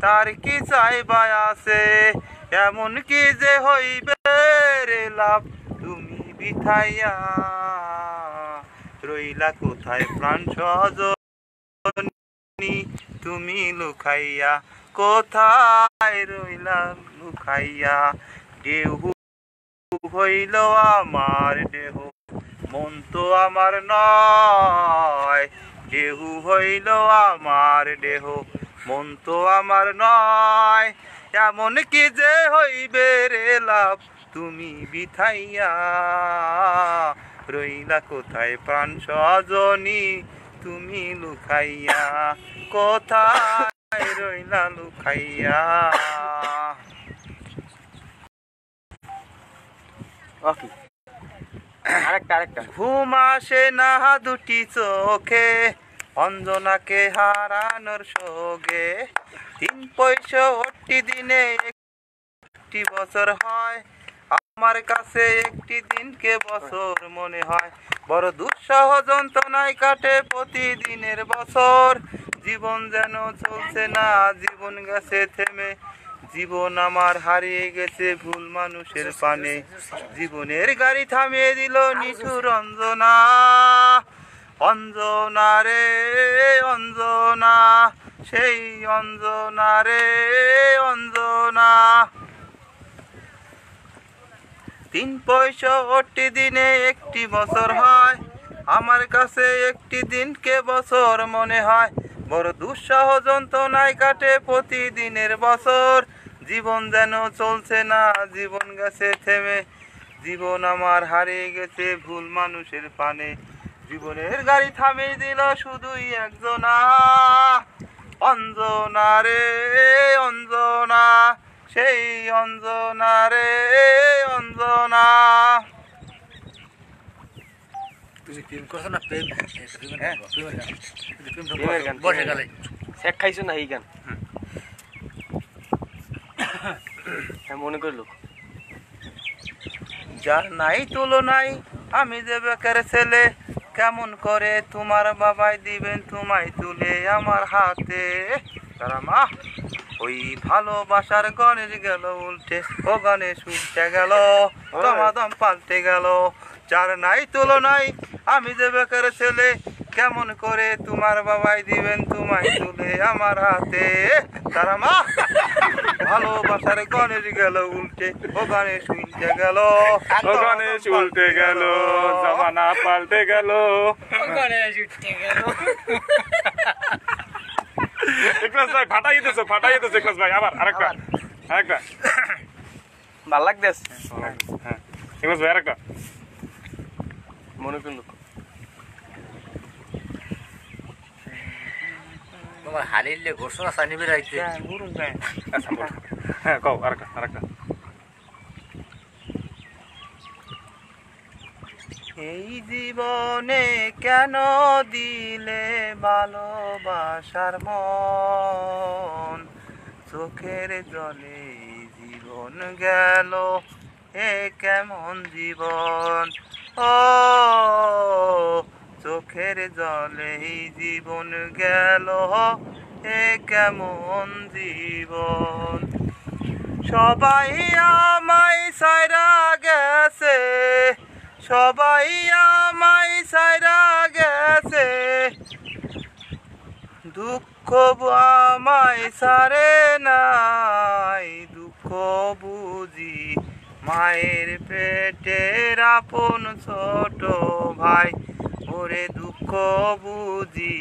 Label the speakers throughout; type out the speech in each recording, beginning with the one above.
Speaker 1: তার কি চাইবা আছে? এমন কি যে হইবে রে লাভ? তুমি বিথাইয়া রইলা কোথায় প্রাণ সজনী? তুমি লুকাইয়া কোথায় রইলা লুকাইয়া? দেহু হইল আমার দেহ, মন তো আমার নয়। দেহু হইল আমার দেহ মন তো আমার নয় এমন কি যে হইবে রে লাভ? তুমি বিথাইয়া রইলা কোথায় প্রাণ সজনী? তুমি লুকাইয়া কোথায় রইলা লুকাইয়া? ঘুম আসে না দুটি চোখে অঞ্জনাকে হারানোর শোকে তিন পঁয়ষট্টি দিনে একটি বছর হয়। আমার কাছে একটি দিনকে বছর মনে হয়। বড় দুঃসহ যন্ত্রণায় কাটে প্রতিদিনের বছর। জীবন যেন চলছে না, জীবন গেছে থেমে। জীবন আমার হারিয়ে গেছে ভুল মানুষের পানে। জীবনের গাড়ি থামিয়ে দিল নিঠুর অঞ্জনা। অঞ্জনা রে, অঞ্জনা, সেই অঞ্জনা রে, অঞ্জনা। তিন পঁয়ষট্টি দিনে একটি বছর হয়, আমার কাছে একটি দিনকে বছর মনে হয়। বড় দুঃসহ যন্ত্রণায় কাটে প্রতিদিনের বছর। জীবন যেন চলছে না, জীবন গেছে থেমে। জীবন আমার হারিয়ে গেছে ভুল মানুষের পানে জীবনের গাড়ি থামিয়ে দিল শুধুই একজনা। অঞ্জনা রে অঞ্জনা সেই অঞ্জনা রে অঞ্জনা। হ্যাঁ।
Speaker 2: হ্যাঁ। মনে করল।
Speaker 1: যার নাই তুলনাই আমি যে বেকার ছেলে কেমন করে তোমার বাবাই দিবেন তোমায় তুলে আমার হাতে? তারা মা ওই ভালোবাসার গণেশ গেল উল্টে ও গণেশ উল্টে গেল তোমাদম পাল্টে গেল। যার নাই তুলো নাই আমি যে বেকার ছেলে কেমন করে তোমার বাবাই দিবেন তোমায় তুলে আমার হাতে? তারা মা। ভালোবাসার গণেশ গেল উল্টে। ও গণেশ উল্টে গেল।
Speaker 3: ও গণেশ উল্টে গেল জমানা পাল্টে গেল। একলাস ভাই ফাটাই দিতেছো ফাটাই দিতেছো একলাস ভাই। আবার আরেকটা আরেকটা।
Speaker 2: ভালো লাগতেছে।
Speaker 3: হ্যাঁ। একলাস ভাই আরেকটা।
Speaker 2: মনে করল।
Speaker 4: তোমার হারিলে ঘোষণা সানিবে রাখতে
Speaker 3: আচ্ছা, বলো। হ্যাঁ কও আরেকটা আরেকটা।
Speaker 1: এই জীবনে কেন দিলে ভালোবাসার মন? চোখের জলে জীবন গেল এ কেমন জীবন? ও চোখের জলে জীবন গেল এ কেমন জীবন? সবাই আমায় সাইরা গেছে, সবাই আমায় সাইরা গেছে। দুঃখ আমায় সারে নাই, দুঃখ বুঝি মায়ের পেটের আপন ছোট ভাই। ওরে দুঃখ বুঝি,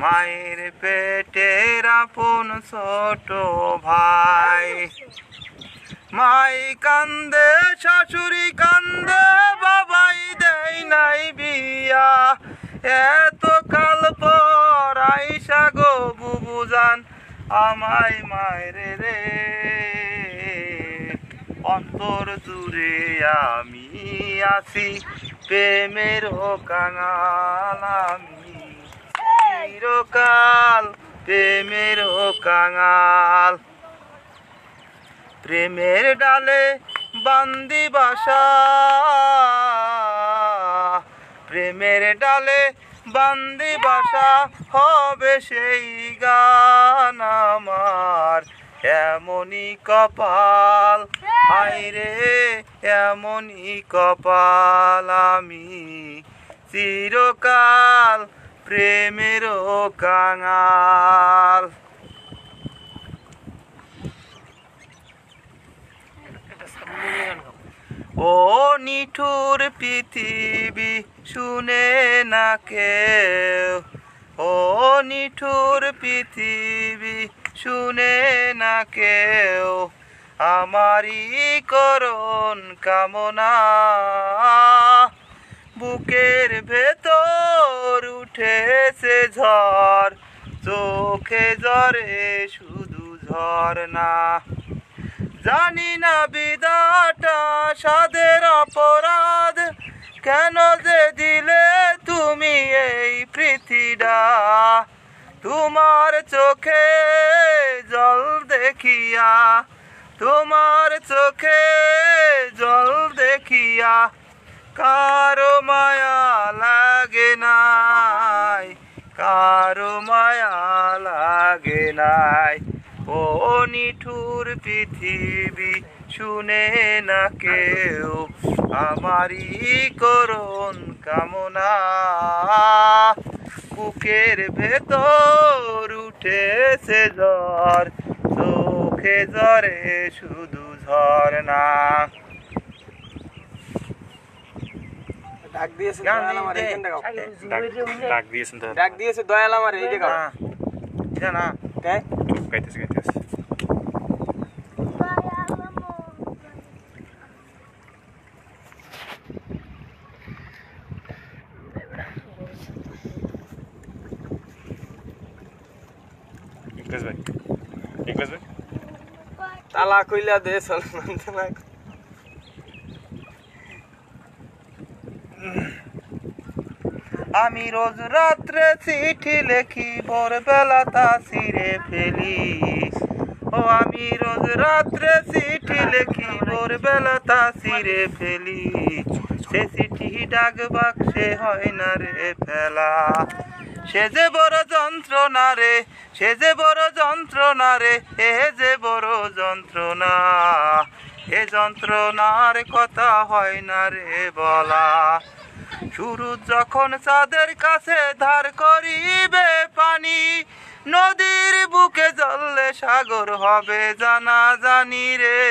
Speaker 1: মায়ের পেটের আপন ছোট ভাই। মাই কান্দে, শাশুড়ি কান্দে, বাবাই দেয় নাই বিয়া। এত কাল পর আইসা গো বুবুজান, আমায় মায়ের রে। অন্তর জুড়ে আমি আছি। প্রেমের কাঙাল আমি। চিরকাল প্রেমের কাঙাল। প্রেমের ডালে বান্দি বাসা। প্রেমের ডালে বান্দি বাসা হবে সেই গান আমার। এমনই কপাল হায় রে কপাল আমি। চিরকাল প্রেমেরও কাঙাল। ও নিঠুর পৃথিবী শুনে না কেউ। ও নিঠুর পৃথিবী শুনে না কেউ। আমারই করুন কামনা। বুকের ভেতর উঠেছে ঝড়, চোখে ঝরে শুধু ঝর্ণা জানি না বিদাটা সাদের অপরাধ, কেন যে দিলে তুমি এই পৃথিবীটা? তোমার চোখে জল দেখিয়া তোমার চোখে জল দেখিয়া কারও মায়া লাগে নাই, কারও মায়া লাগে নাই। ও নিঠুর পৃথিবী শুনে না কেউ আমারই করুন কামনা। বুকের ভেতর উঠেছে জ্বর চোখে জ্বরে শুধু ঝর্ণা।
Speaker 2: ডাক দিয়েছে
Speaker 1: গান
Speaker 2: দয়াল আমার গাও।
Speaker 3: ডাক দিয়েছেন
Speaker 2: ডাক দিয়েছে দয়াল। আমার এই গাও।
Speaker 1: না না।
Speaker 2: তাই
Speaker 3: গাইতেছে গাইতেছে। ভাই ভাই।
Speaker 2: তালা কইলা দে সলমান
Speaker 1: আমি রোজ রাত্রে চিঠি লেখি, ভোরবেলা তা ছিঁড়ে ফেলি। ও, আমি রোজ রাত্রে চিঠি লেখি, ভোরবেলা তা ছিঁড়ে ফেলি। সে চিঠি ডাক বাক্সে হয় না রে ফেলা। সে যে বড় যন্ত্রণা রে সে যে বড় যন্ত্রণা রে এ যে বড় যন্ত্রণা, এ যন্ত্রণার কথা হয় না রে বলা। শুরু যখন চাঁদের কাছে ধার করিবে পানি, নদীর বুকে জ্বললে সাগর হবে জানা জানি রে,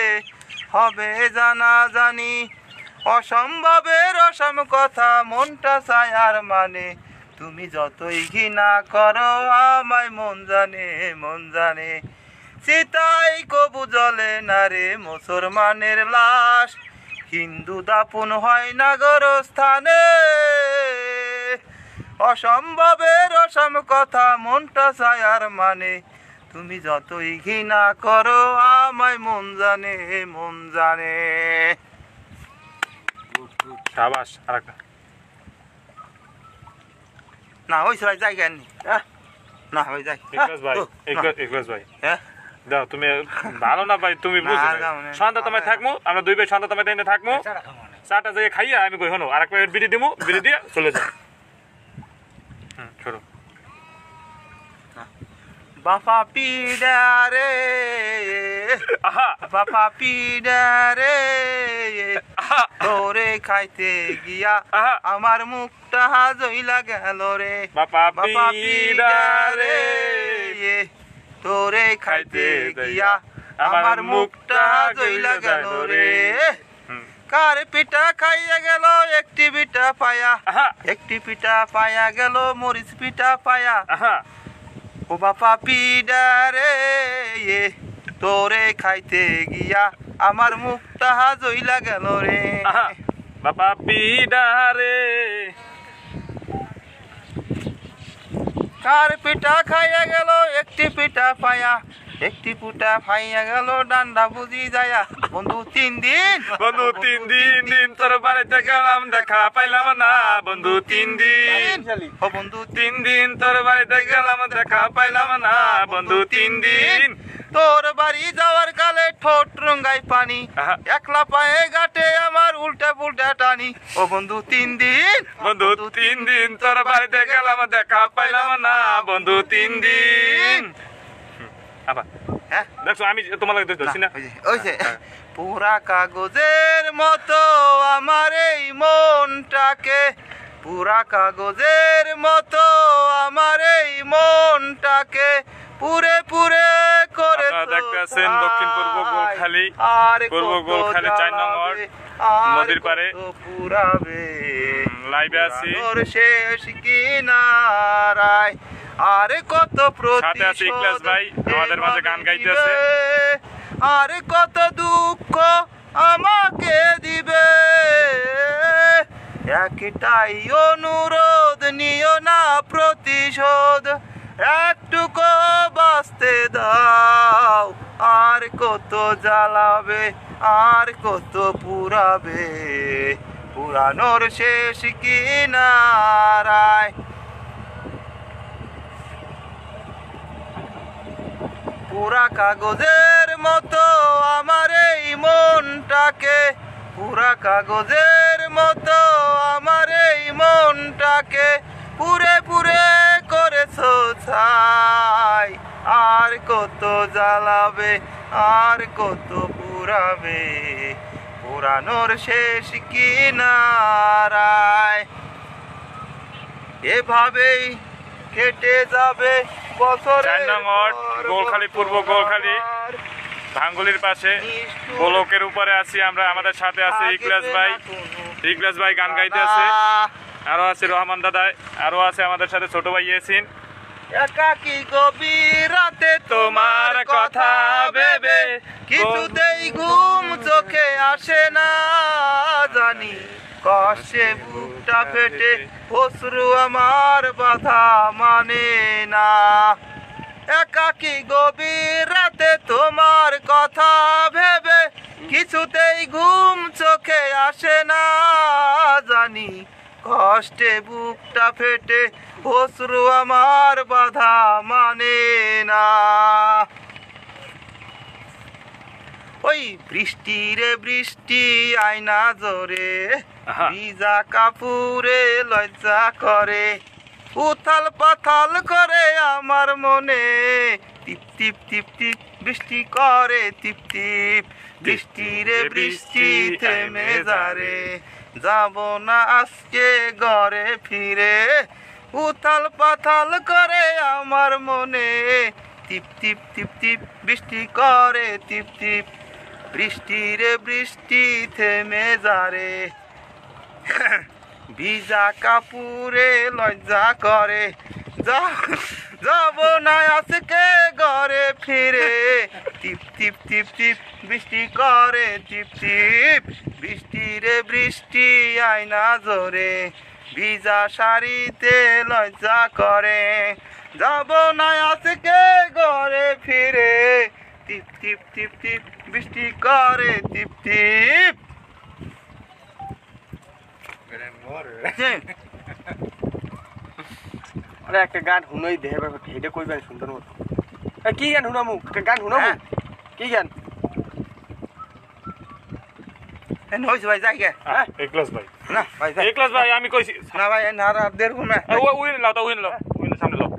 Speaker 1: হবে জানা জানি অসম্ভবের অসম কথা মনটা চায় আর মানে তুমি যতই ঘৃণা করো, আমায় মন জানে মন জানে। সীতাই কবু জলে না রে মুসলমানের লাশ। হিন্দু দাপুন হয় নাগর স্থানে অসম্ভবের অসম কথা মনটা আর মানে। তুমি যতই ঘৃণা করো, আমায় মন জানে মন জানে।
Speaker 3: সাবাস, আরেকটা।
Speaker 1: না ওই সবাই যাই কেন না ভাই যাই।
Speaker 3: ভাই ভাই।
Speaker 1: হ্যাঁ?
Speaker 3: দাও তুমি ভালো না ভাই তুমি বুঝো সন্ধ্যা তোমায় থাকমু আমরা দুই ভাই সন্ধ্যা তোমায় তাই থাকমু। চাটা যাই খাইয়া আমি কই হনো আর এক প্যাকেট বিড়ি দিমু বিড়ি দিয়ে চলে যাও। হুম ছোড়ো
Speaker 1: পিডারে
Speaker 3: আহা।
Speaker 1: বাপা পিডারে তোরে খাইতে গিয়া আমার মুখটা জইলা গেল রে।
Speaker 3: বাপা
Speaker 1: বাপা
Speaker 3: পিডারে
Speaker 1: তোরে খাইতে গিয়া আমার মুখটা জইলা গেল রে। কার পিঠা খাইয়া গেল? একটি পিঠা পায়া। একটি পিঠা পায়া গেল মরিচ পিঠা পায়া। ও বাপা পিডারে এ তোরে খাইতে গিয়া আমার মুখ তাহা জইলা গেল রে।
Speaker 3: বাপা পিডারে।
Speaker 1: কার পিঠা খাইয়া গেল একটি পিঠা পায়া একটি পিঠা ফাইয়া গেল ডান্ডা বুঝি যায়া। বন্ধু তিন দিন।
Speaker 3: বন্ধু তিন দিন দিন তোর বাড়িতে গেলাম দেখা পাইলাম না। বন্ধু তিন দিন।
Speaker 1: ও বন্ধু
Speaker 3: তিন দিন তোর বাড়িতে গেলাম দেখা পাইলাম না। বন্ধু তিন দিন।
Speaker 1: তোর বাড়ি যাওয়ার কালে ঠোঁট রঙ্গাই পানি। একলা পায়ে গাটে আমার উল্টা পুল্টা টানি। ও বন্ধু তিন দিন।
Speaker 3: বন্ধু তিন দিন তোর বাড়িতে গেলাম দেখা পাইলাম না। বন্ধু তিন দিন। আবার।
Speaker 1: হ্যাঁ?
Speaker 3: দেখছ আমি তোমার লাগে ধরছি না
Speaker 1: ওই যে, পুরা কাগজের মতো আমার এই মনটাকে পুরা কাগজের মতো আমার এই মনটাকে পুরে পুরে করে
Speaker 3: আপনারা দেখতে দক্ষিণ পূর্ব গোলখালি, পূর্ব গোলখালি চার নং ওয়ার্ড,
Speaker 1: জ্বালাবে, আর
Speaker 3: নদীর পাড়ে।
Speaker 1: পুরাবে।
Speaker 3: লাইভে আছি।
Speaker 1: শেষ কিনারায়। আর কত
Speaker 3: সাথে আছে ইখলাস ভাই, আমাদের মাঝে গান গাইতেছে।
Speaker 1: দিবে, কত দুঃখ আমাকে দিবে? একটাই অনুরোধ নিও না প্রতিশোধ। একটুকু বাঁচতে দাও। আর কত জ্বালাবে আর কত পুরাবে? পুরানোর শেষ কি কিনারায় পুরা কাগজের মতো আমার এই মনটাকে। পুরা কাগজের মতো আমার এই মনটাকে পুরে পুরে করেছ ছাই। আর কত জ্বালাবে, আর কত পুরাবে। পুরানোর শেষ কিনারায়। এভাবেই কেটে যাবে বছর
Speaker 3: চার নং ওয়ার্ড, গোলখালি, পূর্ব গোলখালি। ভাঙ্গুলির পাশে গোলকের উপরে আছি আমরা আমাদের সাথে আছে ইকলাস ভাই। ইকলাস ভাই গান গাইতে আছে। আরও আছে রহমান দাদা আরও আছে আমাদের সাথে ছোট ভাই ইয়াসিন।
Speaker 1: একাকি গভীর রাতে তোমার কথা ভেবে কিছুতেই ঘুম চোখে আসে না জানি। কষ্টে বুকটা ফেটে অশ্রু আমার বাধা মানে না। একাকি গভীর রাতে তোমার কথা ভেবে কিছুতেই ঘুম চোখে আসে না জানি। কষ্টে বুকটা ফেটে অশ্রু আমার বাধা মানে না। ওই বৃষ্টি রে বৃষ্টি আয়না জোরে। ভিজা কাপুরে লজ্জা করে। উথাল পাথাল করে আমার মনে। টিপ টিপ টিপ টিপ বৃষ্টি করে টিপ টিপ। বৃষ্টি রে বৃষ্টি থেমে যারে। যাব না আজকে ঘরে ফিরে। উথাল পাথাল করে আমার মনে। টিপ টিপ টিপ টিপ বৃষ্টি করে টিপ টিপ। বৃষ্টি বৃষ্টি থেমে যারে। ভিজা কাপুরে লজ্জা করে। যাব না আজকে ঘরে ফিরে। টিপ টিপ টিপ টিপ, বৃষ্টি করে, টিপ টিপ বৃষ্টি রে বৃষ্টি আয়না জোরে ভিজা শাড়িতে লজ্জা করে। যাব না আজকে ঘরে ফিরে। টিপ টিপ টিপ টিপ বৃষ্টি করে টিপ টিপ
Speaker 2: আরে একটা গান শুনই দেহে ব্যাপার হেডে কইবেন সুন্দর মতো এ, কি গান শুনামু একটা গান শুনামু
Speaker 1: হ্যাঁ।
Speaker 2: কি গান
Speaker 1: হয়েছে ভাই যাই গে
Speaker 2: হ্যাঁ?
Speaker 3: ইকলাস ভাই
Speaker 1: না ভাই যাই
Speaker 3: ইকলাস ভাই আমি কইছি
Speaker 1: না ভাই না আর দেড় ঘুমে
Speaker 3: উইন লাও তো উইন লাও উইন সামনে লাও